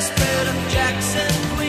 spirit of Jackson.